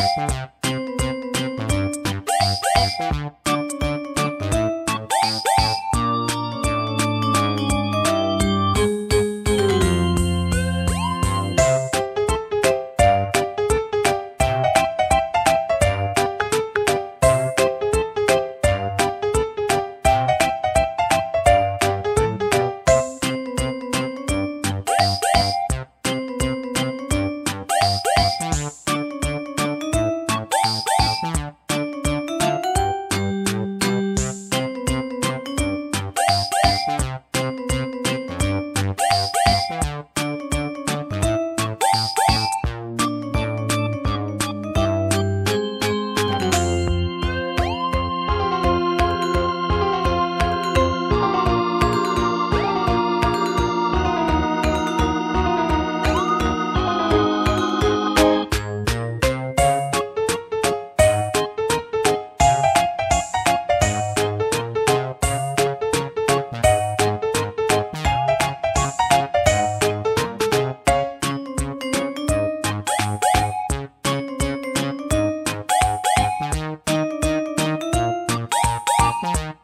Thank. Thank you. Bye.